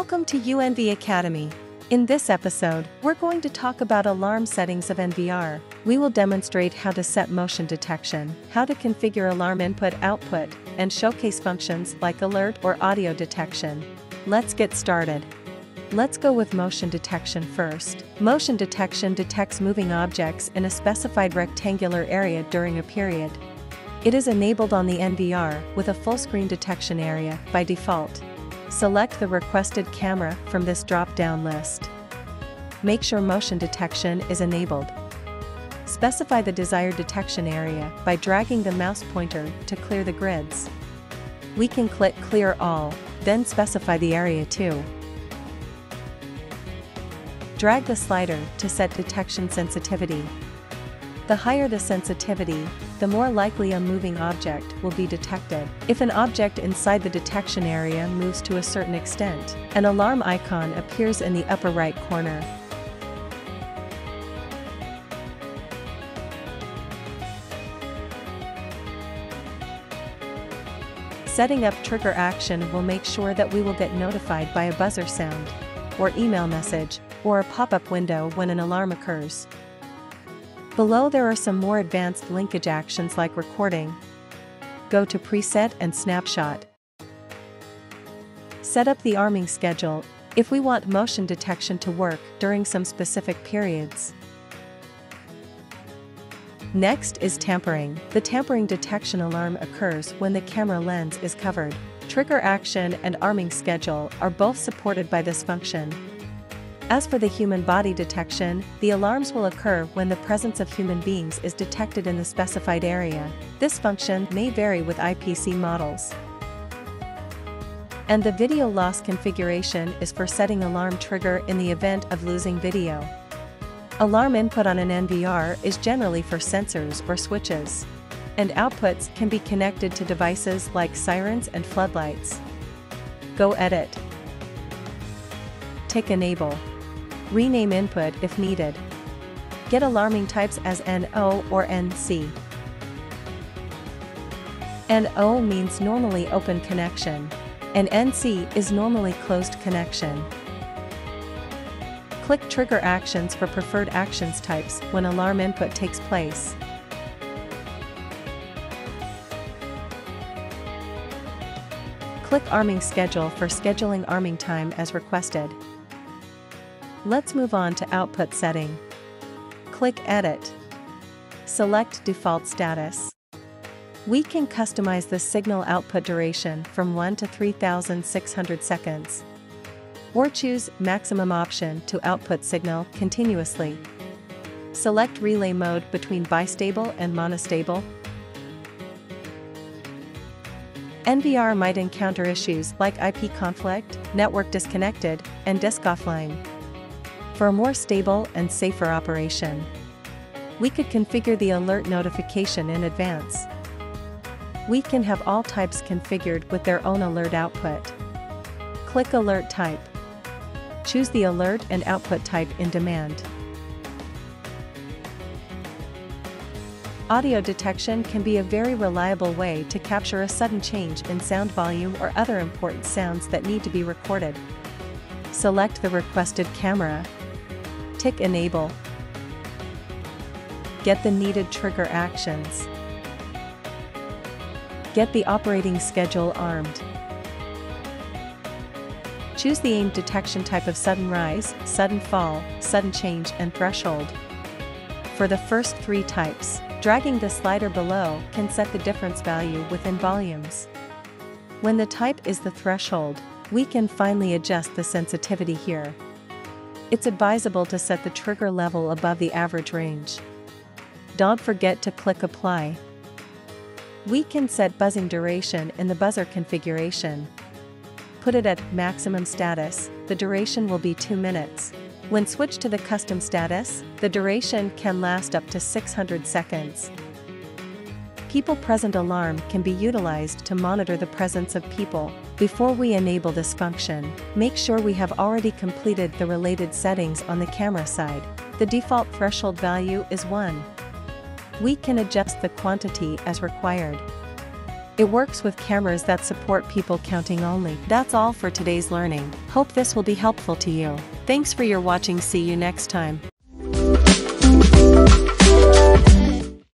Welcome to UNV Academy. In this episode, we're going to talk about alarm settings of NVR. We will demonstrate how to set motion detection, how to configure alarm input-output, and showcase functions like alert or audio detection. Let's get started. Let's go with motion detection first. Motion detection detects moving objects in a specified rectangular area during a period. It is enabled on the NVR with a full screen detection area by default. Select the requested camera from this drop-down list. Make sure motion detection is enabled. Specify the desired detection area by dragging the mouse pointer to clear the grids. We can click Clear All, then specify the area too. Drag the slider to set detection sensitivity. The higher the sensitivity, the more likely a moving object will be detected. If an object inside the detection area moves to a certain extent, an alarm icon appears in the upper right corner. Setting up trigger action will make sure that we will get notified by a buzzer sound, or email message, or a pop-up window when an alarm occurs. Below there are some more advanced linkage actions like recording. Go to Preset and Snapshot. Set up the arming schedule if we want motion detection to work during some specific periods. Next is tampering. The tampering detection alarm occurs when the camera lens is covered. Trigger action and arming schedule are both supported by this function. As for the human body detection, the alarms will occur when the presence of human beings is detected in the specified area. This function may vary with IPC models. And the video loss configuration is for setting alarm trigger in the event of losing video. Alarm input on an NVR is generally for sensors or switches. And outputs can be connected to devices like sirens and floodlights. Go edit. Tick enable. Rename input if needed. Get alarming types as NO or NC. NO means normally open connection, and NC is normally closed connection. Click Trigger Actions for preferred actions types when alarm input takes place. Click Arming Schedule for scheduling arming time as requested. Let's move on to Output Setting. Click Edit. Select Default Status. We can customize the signal output duration from 1 to 3600 seconds. Or choose Maximum option to output signal continuously. Select relay mode between bistable and monostable. NVR might encounter issues like IP conflict, network disconnected, and disk offline for a more stable and safer operation. We could configure the alert notification in advance. We can have all types configured with their own alert output. Click Alert Type. Choose the alert and output type in demand. Audio detection can be a very reliable way to capture a sudden change in sound volume or other important sounds that need to be recorded. Select the requested camera Tick Enable. Get the needed trigger actions. Get the operating schedule armed. Choose the aim detection type of sudden rise, sudden fall, sudden change and threshold. For the first three types, dragging the slider below can set the difference value within volumes. When the type is the threshold, we can finally adjust the sensitivity here. It's advisable to set the trigger level above the average range. Don't forget to click Apply. We can set buzzing duration in the buzzer configuration. Put it at maximum status, the duration will be 2 minutes. When switched to the custom status, the duration can last up to 600 seconds. People present alarm can be utilized to monitor the presence of people. Before we enable this function, make sure we have already completed the related settings on the camera side. The default threshold value is 1. We can adjust the quantity as required. It works with cameras that support people counting only. That's all for today's learning. Hope this will be helpful to you. Thanks for your watching see you next time.